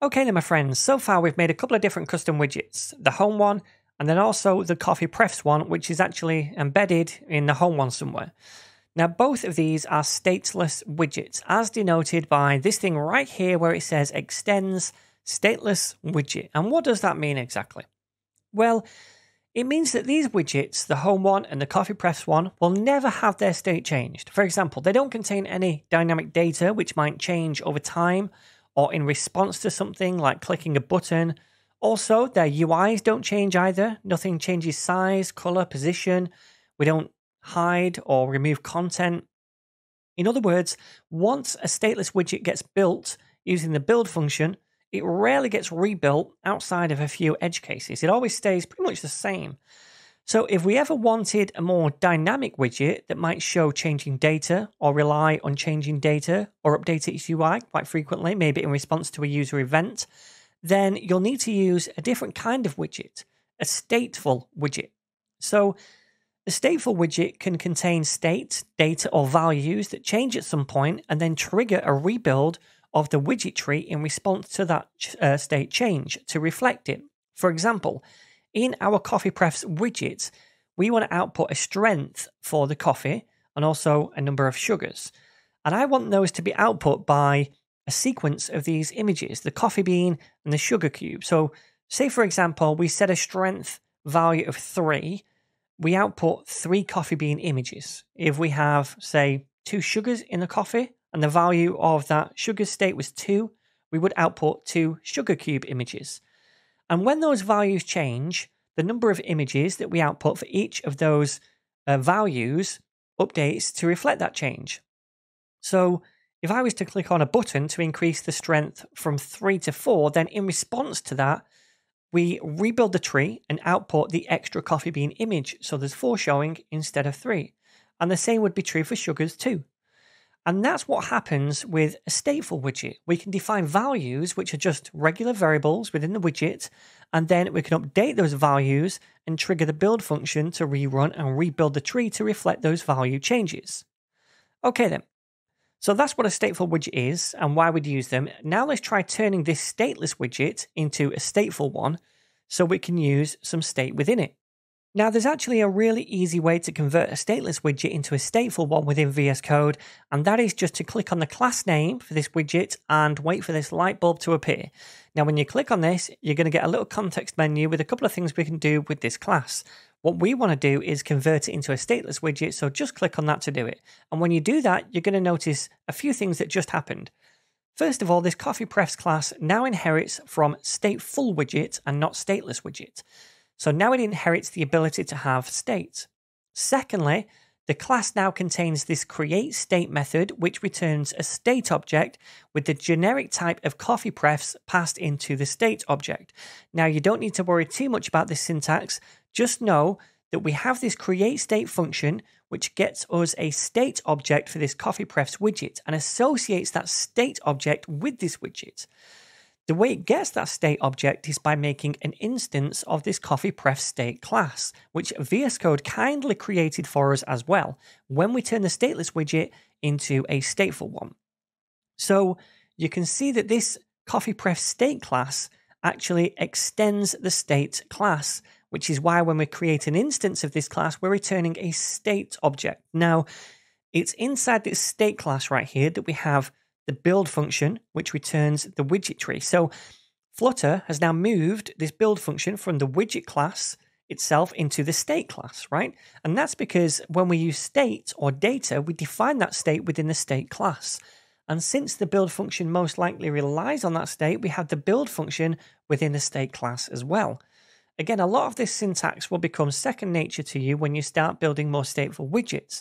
Okay then my friends, so far we've made a couple of different custom widgets. The home one and then also the coffee prefs one which is actually embedded in the home one somewhere. Now both of these are stateless widgets as denoted by this thing right here where it says extends stateless widget. And what does that mean exactly? Well, it means that these widgets, the home one and the coffee prefs one, will never have their state changed. For example, they don't contain any dynamic data which might change over time or in response to something like clicking a button. Also, their UIs don't change either. Nothing changes size, color, position. We don't hide or remove content. In other words, once a stateless widget gets built using the build function, it rarely gets rebuilt outside of a few edge cases. It always stays pretty much the same. So if we ever wanted a more dynamic widget that might show changing data or rely on changing data or update its UI quite frequently, maybe in response to a user event, then you'll need to use a different kind of widget, a stateful widget. So a stateful widget can contain state, data, or values that change at some point and then trigger a rebuild of the widget tree in response to that uh, state change to reflect it. For example, in our coffee prefs widget, we want to output a strength for the coffee and also a number of sugars. And I want those to be output by a sequence of these images, the coffee bean and the sugar cube. So say for example, we set a strength value of three, we output three coffee bean images. If we have, say, two sugars in the coffee and the value of that sugar state was two, we would output two sugar cube images. And when those values change, the number of images that we output for each of those uh, values updates to reflect that change. So if I was to click on a button to increase the strength from 3 to 4, then in response to that, we rebuild the tree and output the extra coffee bean image. So there's 4 showing instead of 3. And the same would be true for sugars too. And that's what happens with a stateful widget. We can define values, which are just regular variables within the widget, and then we can update those values and trigger the build function to rerun and rebuild the tree to reflect those value changes. Okay then. So that's what a stateful widget is and why we'd use them. Now let's try turning this stateless widget into a stateful one so we can use some state within it. Now, there's actually a really easy way to convert a stateless widget into a stateful one within VS Code, and that is just to click on the class name for this widget and wait for this light bulb to appear. Now, when you click on this, you're going to get a little context menu with a couple of things we can do with this class. What we want to do is convert it into a stateless widget, so just click on that to do it. And when you do that, you're going to notice a few things that just happened. First of all, this coffee prefs class now inherits from stateful widget and not stateless widget. So now it inherits the ability to have states. Secondly, the class now contains this create state method, which returns a state object with the generic type of coffee prefs passed into the state object. Now, you don't need to worry too much about this syntax. Just know that we have this create state function, which gets us a state object for this coffee prefs widget and associates that state object with this widget. The way it gets that state object is by making an instance of this coffee pref state class, which VS Code kindly created for us as well when we turn the stateless widget into a stateful one. So you can see that this coffee pref state class actually extends the state class, which is why when we create an instance of this class, we're returning a state object. Now, it's inside this state class right here that we have the build function, which returns the widget tree. So Flutter has now moved this build function from the widget class itself into the state class, right? And that's because when we use state or data, we define that state within the state class. And since the build function most likely relies on that state, we have the build function within the state class as well. Again, a lot of this syntax will become second nature to you when you start building more stateful widgets.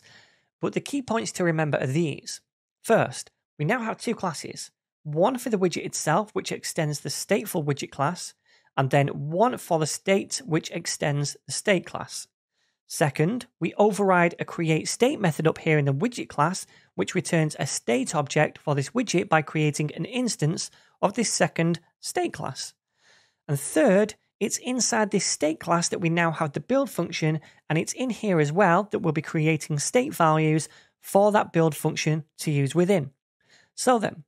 But the key points to remember are these. First, we now have two classes one for the widget itself, which extends the stateful widget class, and then one for the state, which extends the state class. Second, we override a create state method up here in the widget class, which returns a state object for this widget by creating an instance of this second state class. And third, it's inside this state class that we now have the build function, and it's in here as well that we'll be creating state values for that build function to use within. So then,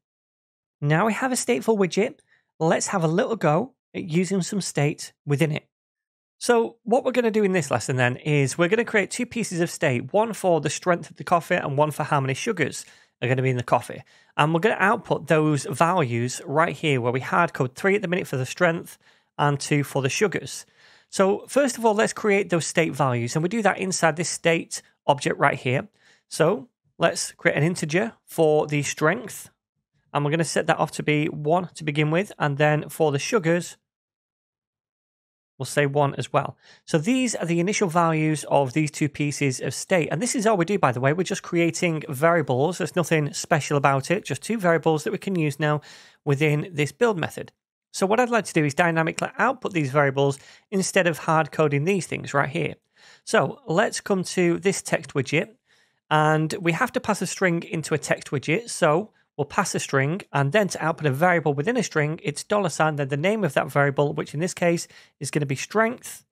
now we have a stateful widget let's have a little go at using some state within it. So what we're going to do in this lesson then is we're going to create two pieces of state, one for the strength of the coffee and one for how many sugars are going to be in the coffee. And we're going to output those values right here where we hard code three at the minute for the strength and two for the sugars. So first of all, let's create those state values and we do that inside this state object right here. So let's create an integer for the strength and we're going to set that off to be one to begin with. And then for the sugars, we'll say one as well. So these are the initial values of these two pieces of state. And this is all we do, by the way. We're just creating variables. There's nothing special about it, just two variables that we can use now within this build method. So what I'd like to do is dynamically output these variables instead of hard coding these things right here. So let's come to this text widget and we have to pass a string into a text widget. So we'll pass a string, and then to output a variable within a string, it's dollar sign, then the name of that variable, which in this case is going to be strength.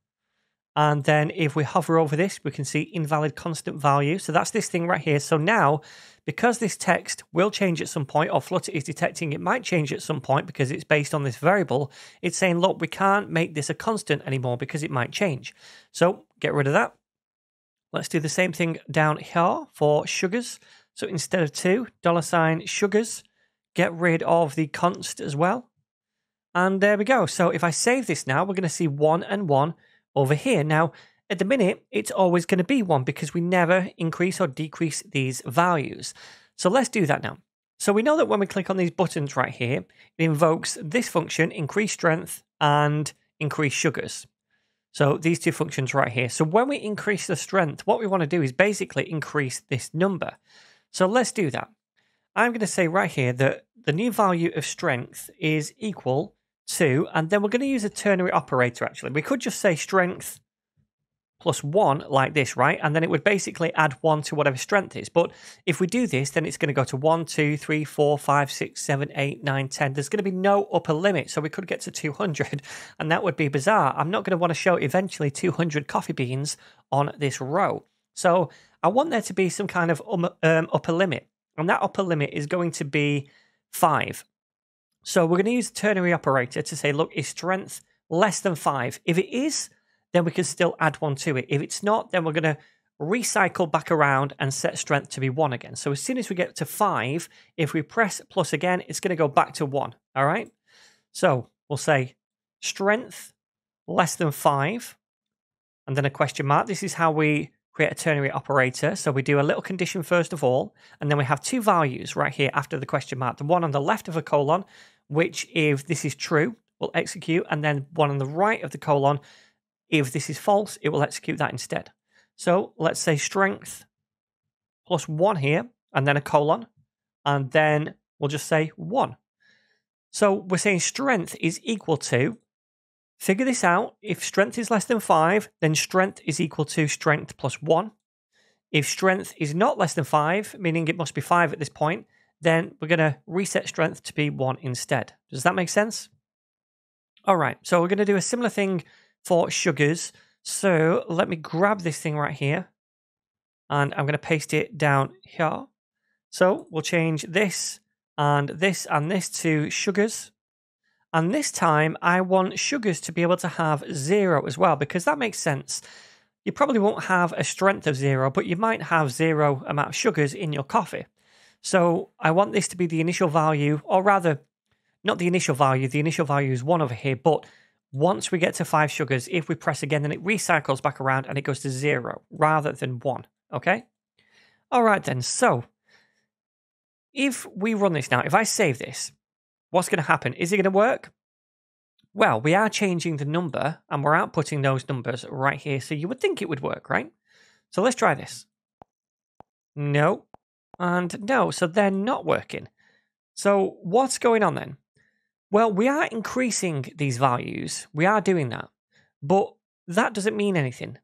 And then if we hover over this, we can see invalid constant value. So that's this thing right here. So now, because this text will change at some point, or Flutter is detecting it might change at some point because it's based on this variable, it's saying, look, we can't make this a constant anymore because it might change. So get rid of that. Let's do the same thing down here for sugars. So instead of two, dollar sign sugars, get rid of the const as well. And there we go. So if I save this now, we're going to see one and one over here. Now, at the minute, it's always going to be one because we never increase or decrease these values. So let's do that now. So we know that when we click on these buttons right here, it invokes this function, increase strength and increase sugars. So these two functions right here. So when we increase the strength, what we want to do is basically increase this number. So let's do that. I'm going to say right here that the new value of strength is equal to, and then we're going to use a ternary operator actually. We could just say strength plus one like this, right? And then it would basically add one to whatever strength is. But if we do this, then it's going to go to one, two, three, four, five, six, seven, eight, nine, ten. There's going to be no upper limit. So we could get to 200 and that would be bizarre. I'm not going to want to show eventually 200 coffee beans on this row. So I want there to be some kind of um, um, upper limit, and that upper limit is going to be five. So we're going to use the ternary operator to say, look, is strength less than five? If it is, then we can still add one to it. If it's not, then we're going to recycle back around and set strength to be one again. So as soon as we get to five, if we press plus again, it's going to go back to one. All right. So we'll say strength less than five, and then a question mark. This is how we create a ternary operator. So we do a little condition first of all, and then we have two values right here after the question mark. The one on the left of a colon, which if this is true, will execute, and then one on the right of the colon, if this is false, it will execute that instead. So let's say strength plus one here, and then a colon, and then we'll just say one. So we're saying strength is equal to Figure this out. If strength is less than 5, then strength is equal to strength plus 1. If strength is not less than 5, meaning it must be 5 at this point, then we're going to reset strength to be 1 instead. Does that make sense? All right, so we're going to do a similar thing for sugars. So let me grab this thing right here and I'm going to paste it down here. So we'll change this and this and this to sugars. And this time I want sugars to be able to have zero as well, because that makes sense. You probably won't have a strength of zero, but you might have zero amount of sugars in your coffee. So I want this to be the initial value, or rather, not the initial value, the initial value is one over here, but once we get to five sugars, if we press again, then it recycles back around and it goes to zero rather than one. Okay? All right, then. So if we run this now, if I save this, What's going to happen? Is it going to work? Well, we are changing the number and we're outputting those numbers right here. So you would think it would work, right? So let's try this. No. And no. So they're not working. So what's going on then? Well, we are increasing these values. We are doing that. But that doesn't mean anything.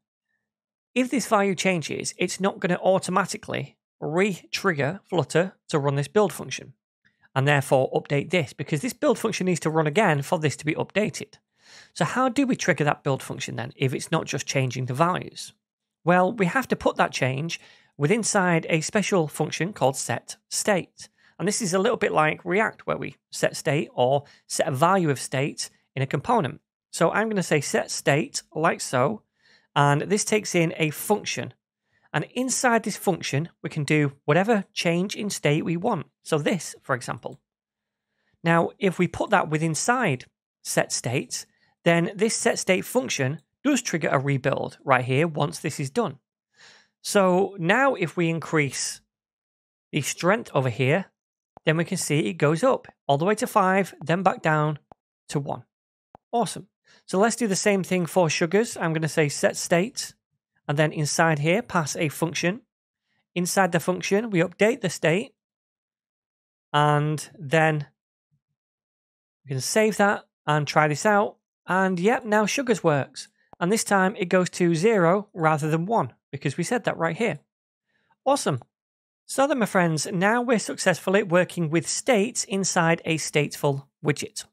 If this value changes, it's not going to automatically re-trigger Flutter to run this build function and therefore update this because this build function needs to run again for this to be updated. So how do we trigger that build function then if it's not just changing the values? Well, we have to put that change with inside a special function called set state. And this is a little bit like React, where we set state or set a value of state in a component. So I'm going to say set state like so, and this takes in a function. And inside this function, we can do whatever change in state we want. So this, for example. Now, if we put that with inside set state, then this set state function does trigger a rebuild right here once this is done. So now if we increase the strength over here, then we can see it goes up all the way to 5, then back down to 1. Awesome. So let's do the same thing for sugars. I'm going to say set state, and then inside here, pass a function. Inside the function, we update the state, and then we can save that and try this out. And yep, now sugars works. And this time it goes to 0 rather than 1 because we said that right here. Awesome. So then, my friends, now we're successfully working with states inside a stateful widget.